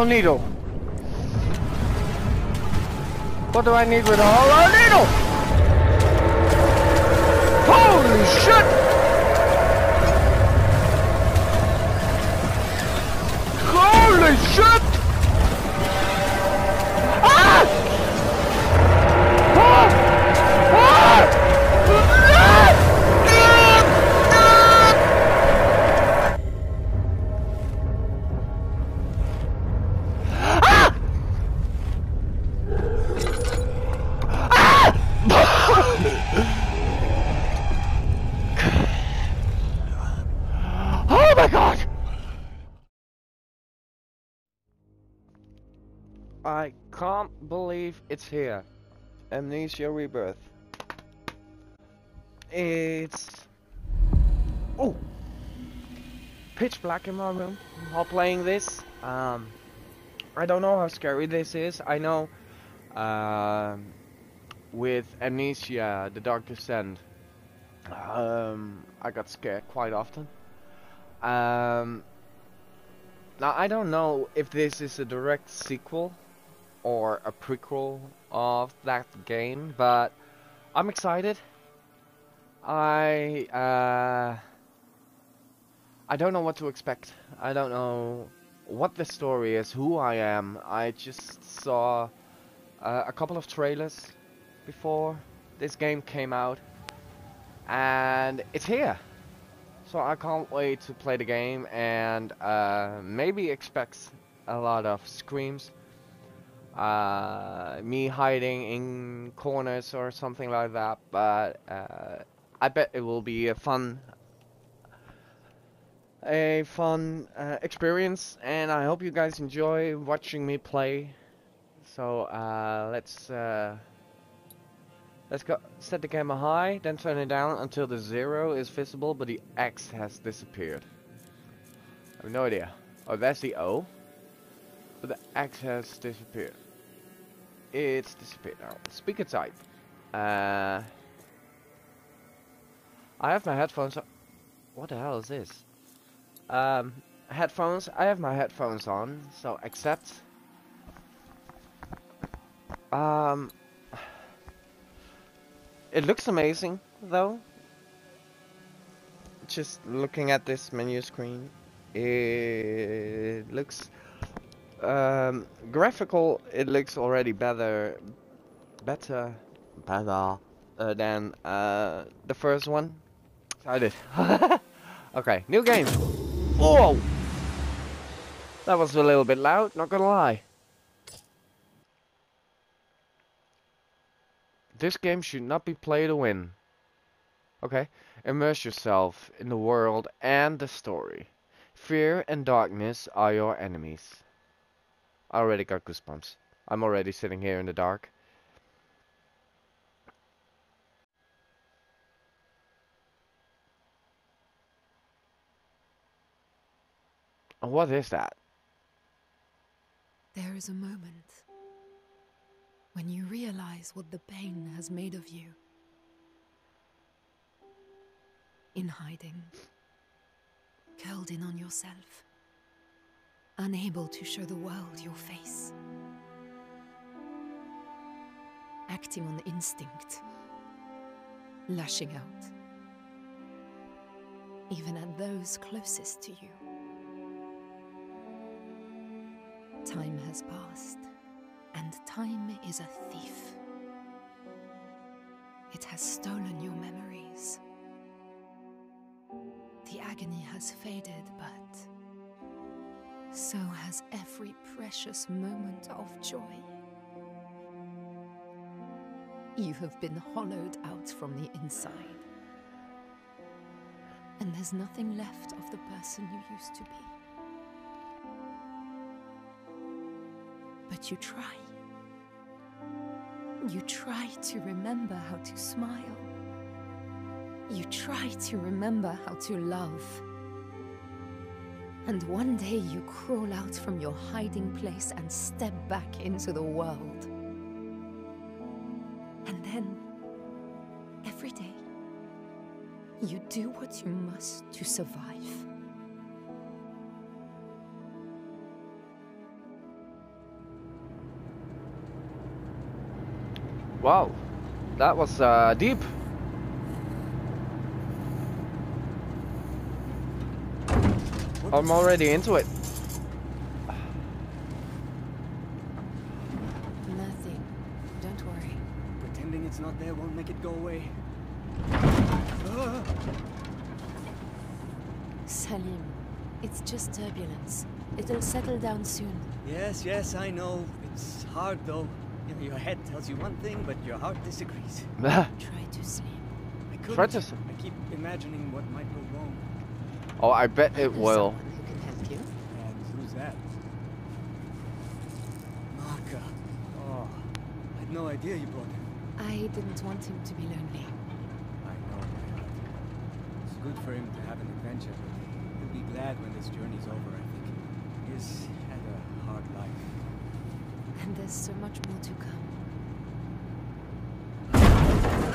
Hollow needle. What do I need with a hollow needle? Holy shit! Holy shit! Believe it's here. Amnesia Rebirth. It's... Oh! Pitch black in my room while playing this. Um, I don't know how scary this is. I know um, with Amnesia, The Dark Descent, um, I got scared quite often. Um, now I don't know if this is a direct sequel or a prequel of that game, but I'm excited. I uh, I don't know what to expect. I don't know what the story is, who I am. I just saw uh, a couple of trailers before this game came out, and it's here. So I can't wait to play the game and uh, maybe expect a lot of screams. Uh, me hiding in corners or something like that, but uh, I bet it will be a fun, a fun uh, experience, and I hope you guys enjoy watching me play. So uh, let's uh, Let's go set the camera high, then turn it down until the zero is visible, but the X has disappeared. I have no idea. Oh, that's the O. But the X has disappeared. It's disappeared now. Speaker type. Uh, I have my headphones on. What the hell is this? Um, headphones. I have my headphones on, so accept. Um, it looks amazing, though. Just looking at this menu screen, it looks um, graphical. It looks already better, better, better uh, than uh, the first one. I did. okay, new game. Whoa! That was a little bit loud. Not gonna lie. This game should not be played to win. Okay, immerse yourself in the world and the story. Fear and darkness are your enemies. I already got goosebumps. I'm already sitting here in the dark. What is that? There is a moment when you realize what the pain has made of you. In hiding, curled in on yourself, unable to show the world your face. Acting on instinct, lashing out, even at those closest to you. Time has passed, and time is a thief. It has stolen your memories. The agony has faded, but so has every precious moment of joy. You have been hollowed out from the inside. And there's nothing left of the person you used to be. But you try. You try to remember how to smile. You try to remember how to love. And one day you crawl out from your hiding place and step back into the world. And then, every day, you do what you must to survive. Wow, that was uh, deep. I'm already into it. Nothing. Don't worry. Pretending it's not there won't make it go away. Ah! Salim, it's just turbulence. It'll settle down soon. Yes, yes, I know. It's hard though. You know, your head tells you one thing, but your heart disagrees. Try to sleep. I couldn't. Try to s- I keep imagining what might go wrong. Oh, I bet it will. someone who can help you. And who's that? Marka. Oh, I had no idea you brought him. I didn't want him to be lonely. I know, my. It's good for him to have an adventure, but he'll be glad when this journey's over, I think. He's had a hard life. And there's so much more to come.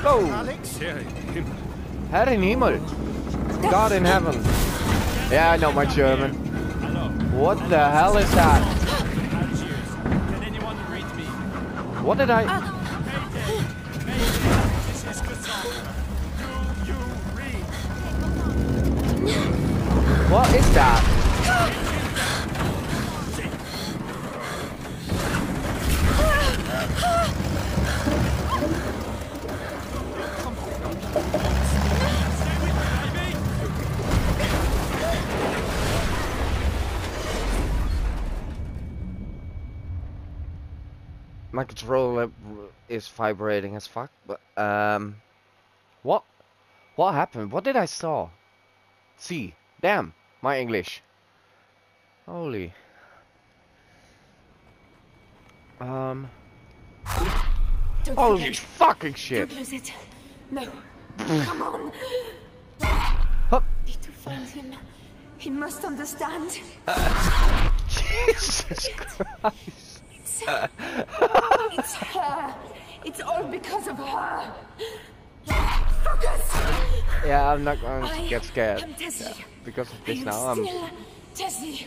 Oh, Alex? Herr in Himmel. God in heaven. Yeah, I know my German. What the hell is that? What did I... What is that? Controller is vibrating as fuck, but um, what, what happened? What did I saw? See, damn, my English. Holy. Um. Don't Holy forget. fucking shit! Don't lose it. No. Come on. Hup. Need to find him. He must understand. Jesus Christ! It's, her. It's all because of her. Focus. Yeah, I'm not going to get scared Tessie. because of this now. I'm Tessie.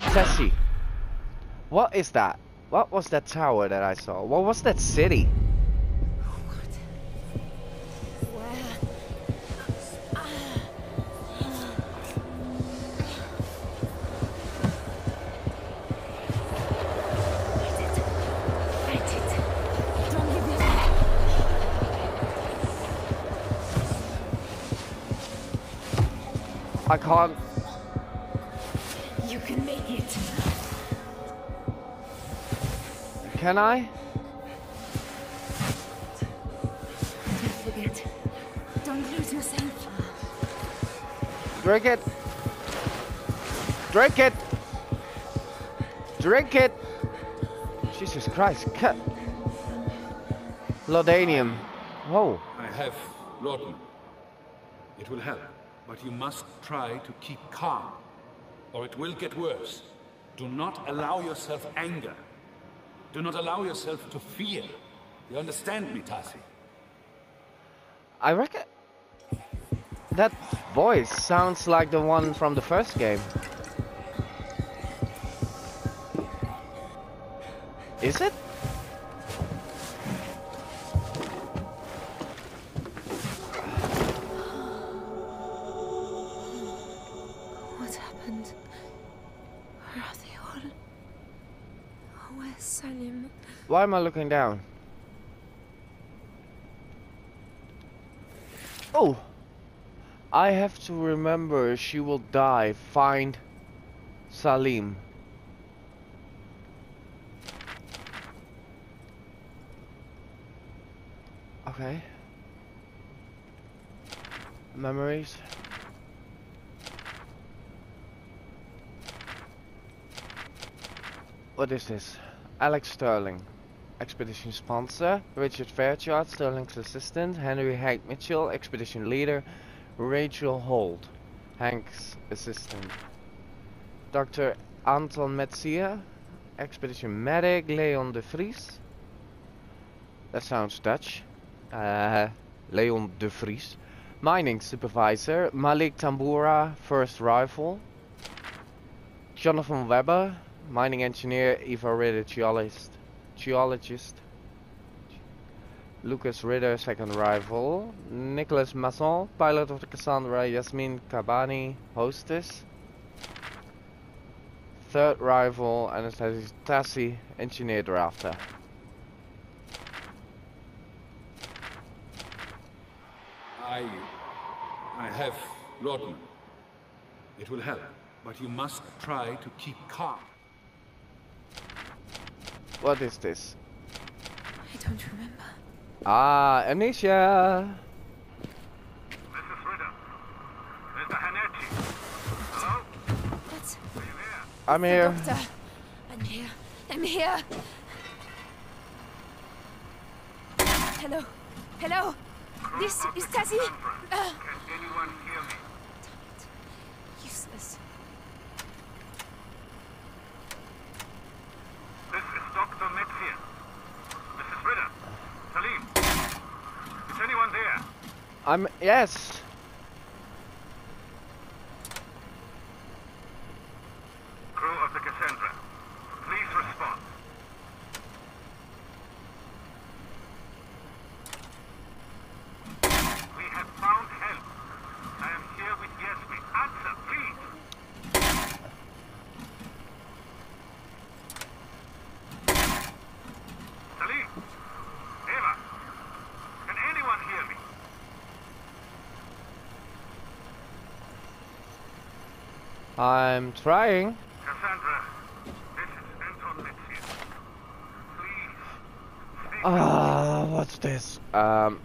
Tessie. What is that? What was that tower that I saw? What was that city? I can't. You can make it. Can I? Don't forget. Don't lose yourself. Drink it. Drink it. Drink it. Jesus Christ. Cut. Laudanum. Oh. I have laudanum. It will help, but you must try to keep calm, or it will get worse. Do not allow yourself anger. Do not allow yourself to fear. You understand me, Tasi? I reckon that voice sounds like the one from the first game. Is it? What happened? Where are they all? Oh, where's Salim? Why am I looking down? Oh! I have to remember she will die. Find Salim. Okay. Memories. What is this? Alex Sterling. Expedition sponsor, Richard Fairchild, Sterling's assistant, Henry Hank Mitchell, expedition leader, Rachel Holt, Hank's assistant, Dr. Anton Metzner, expedition medic, Leon de Vries. That sounds Dutch. Uh, Leon de Vries. Mining supervisor, Malik Tambura, first rifle. Jonathan Webber, mining engineer, Eva Ritter, geologist. Geologist. Lucas Ritter, second rifle. Nicholas Masson, pilot of the Cassandra. Yasmin Kabani, hostess. Third rifle, Anastasia Tassi, engineer drafter. I. I have laudanum. It will help, but you must try to keep calm. What is this? I don't remember. Ah, amnesia. This is Ritter. Mr. Hanetti. Hello? That's Are you there? I'm the here. doctor. I'm here. I'm here. Hello. Hello. This is Tasi. Uh, Can anyone hear me? useless. This is Dr. Metzner. Mrs. Ritter. Salim. Is anyone there? I'm yes. Crew of the Cassandra. Please respond. We have found help. I am here with Yasmin. Answer, please. Salim. Eva. Can anyone hear me? I'm trying. Cassandra, this is Anton. Please. Ah, what's this? Um,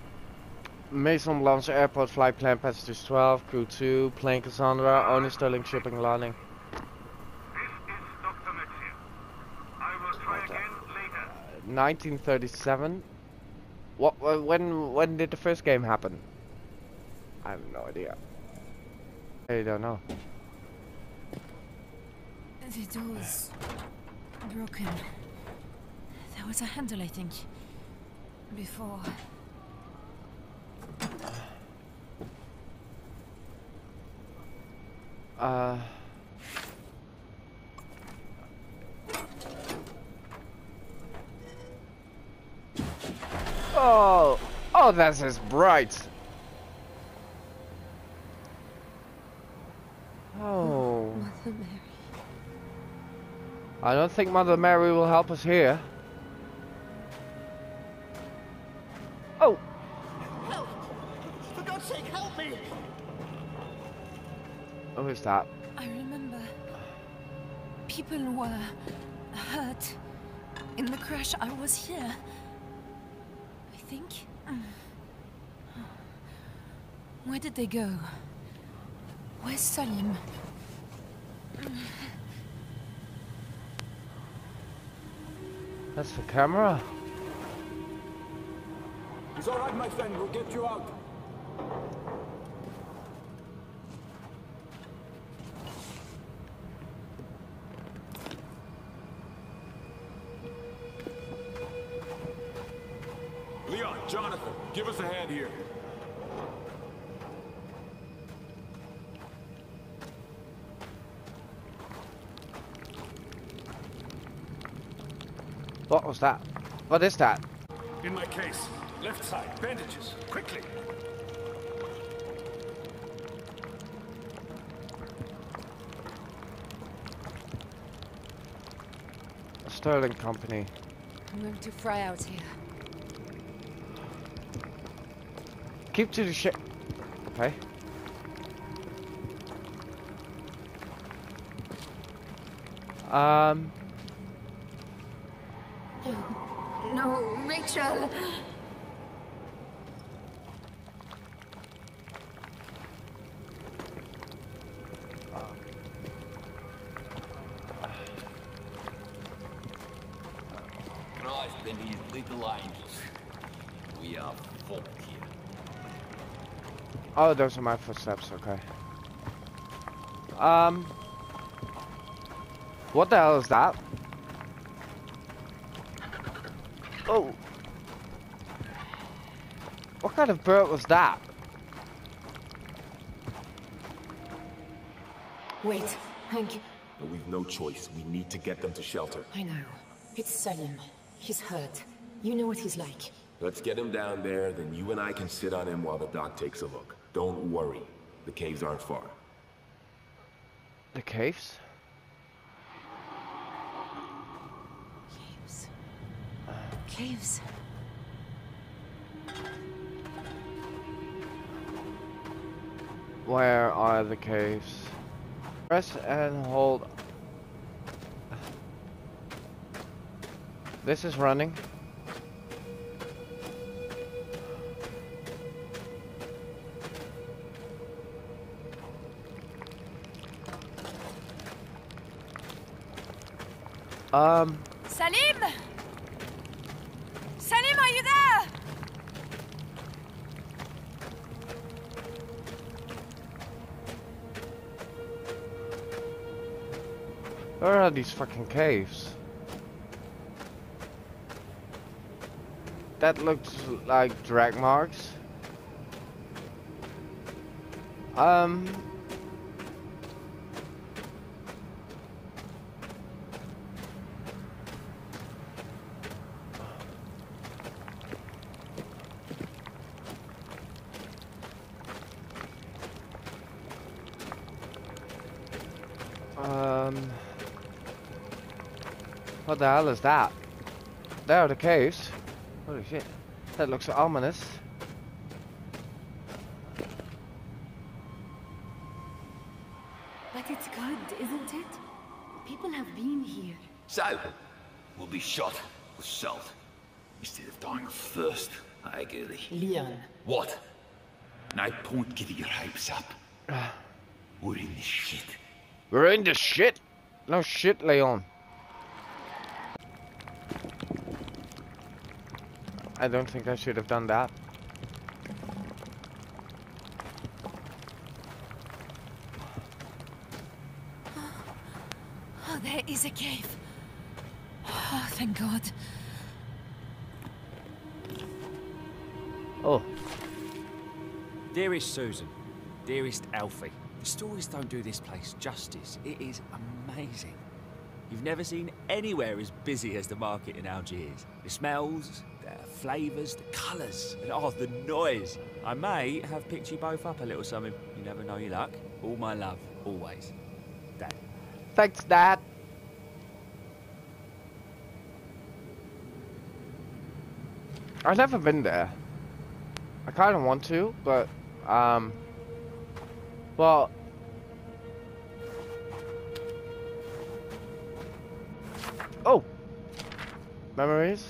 Maison Blanche Airport flight plan passengers 12, crew 2, plane Cassandra, owner Sterling shipping landing. This is Dr. Metzner. I will try again later. 1937. What? When? When did the first game happen? I have no idea. I don't know. The door's broken. There was a handle, I think. Before. Uh. Oh, oh, this is bright. Oh, Mother. I don't think Mother Mary will help us here. Oh, Help! For God's sake, help me! who is that? I remember. People were hurt. In the crash, I was here. I think. Where did they go? Where's Salim? That's the camera. It's all right, my friend. We'll get you out. Leon, Jonathan, give us a hand here. What was that? What is that? In my case. Left side. Bandages. Quickly. A Sterling Company. I'm going to fry out here. Keep to the ship. Okay. Um. No, Rachel! Christ and his little angels. We are folk here. Oh, those are my footsteps. Okay. Um. What the hell is that? Oh. What kind of bird was that? Wait, Hank. But we've no choice. We need to get them to shelter. I know. It's Salim. He's hurt. You know what he's like. Let's get him down there, then you and I can sit on him while the doc takes a look. Don't worry. The caves aren't far. The caves? Caves. Caves. Where are the caves? Press and hold. This is running. Um, Salim! Salim, are you there? Where are these fucking caves? That looks like drag marks. Um. Um. What the hell is that? There are the caves. Holy shit. That looks ominous. But it's good, isn't it? People have been here. So, we'll be shot with salt instead of dying of thirst. I agree. Leon. What? No point getting your hopes up. Ah. We're in this shit. We're in the shit. No shit, Leon. I don't think I should have done that. Oh, there is a cave. Oh, thank God. Oh, Dearest Susan, dearest Alfie, the stories don't do this place justice. It is amazing. You've never seen anywhere as busy as the market in Algiers. The smells, the flavours, the colours, and oh, the noise. I may have picked you both up a little something. You never know your luck. All my love, always. Dad. thanks, Dad. I've never been there. I kind of want to, but um, well, memories.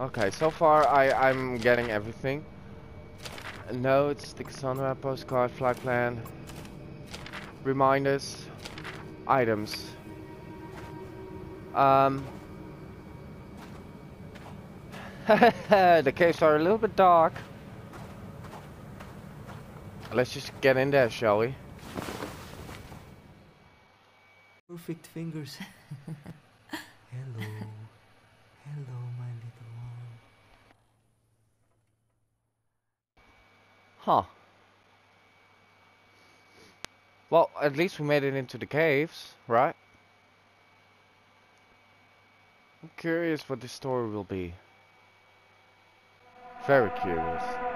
Okay, so far I I'm getting everything. Notes, the Cassandra postcard, flight plan, reminders, items. Um. the caves are a little bit dark. Let's just get in there, shall we? Perfect fingers. Hello. Hello, my little one. Huh. Well, at least we made it into the caves, right? I'm curious what the story will be. Very curious.